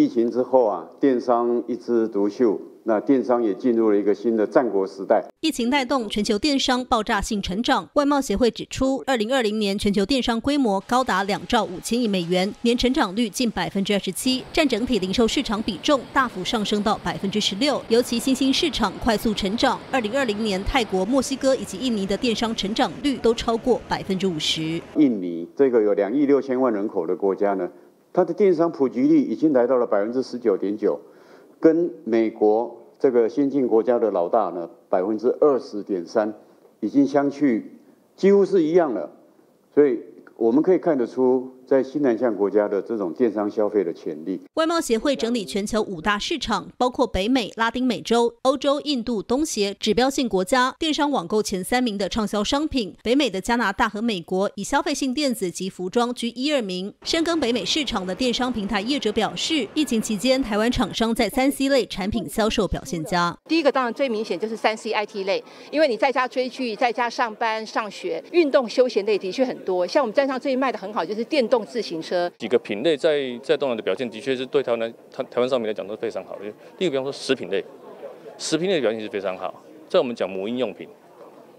疫情之后啊，电商一枝独秀。那电商也进入了一个新的战国时代。疫情带动全球电商爆炸性成长。外贸协会指出，二零二零年全球电商规模高达两兆五千亿美元，年成长率近百分之二十七，占整体零售市场比重大幅上升到百分之十六。尤其新兴市场快速成长，二零二零年泰国、墨西哥以及印尼的电商成长率都超过百分之五十。印尼这个有两亿六千万人口的国家呢，它的电商普及率已经来到了百分之十九点九。跟美国这个先进国家的老大呢，百分之二十点三，已经相去几乎是一样了，所以我们可以看得出。在西南向国家的这种电商消费的潜力，外贸协会整理全球五大市场，包括北美、拉丁美洲、欧洲、印度、东协指标性国家电商网购前三名的畅销商品。北美的加拿大和美国以消费性电子及服装居一二名。深耕北美市场的电商平台业者表示，疫情期间台湾厂商在三 C 类产品销售表现佳。第一个当然最明显就是三 C IT 类，因为你在家追剧、在家上班、上学、运动休闲类的确很多。像我们站上最近卖的很好就是电动。自行车几个品类在在东南的表现的确是对台湾台台湾上面来讲都是非常好的。第一个，比方说食品类，食品类的表现是非常好。在我们讲母婴用品、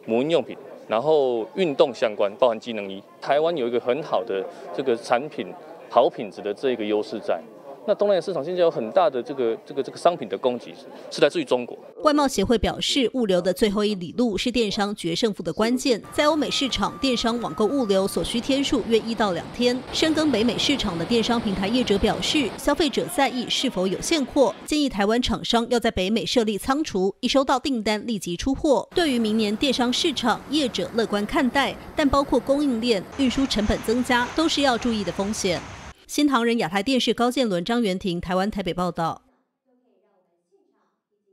母婴用品，然后运动相关，包含机能衣，台湾有一个很好的这个产品好品质的这个优势在。那东南亚市场现在有很大的这个这个这个商品的供给是来自于中国。外贸协会表示，物流的最后一里路是电商决胜负的关键。在欧美市场，电商网购物流所需天数约一到两天。深耕北美市场的电商平台业者表示，消费者在意是否有现货，建议台湾厂商要在北美设立仓储，一收到订单立即出货。对于明年电商市场，业者乐观看待，但包括供应链、运输成本增加，都是要注意的风险。新唐人亚太电视高建伦、张元婷，台湾台北报道。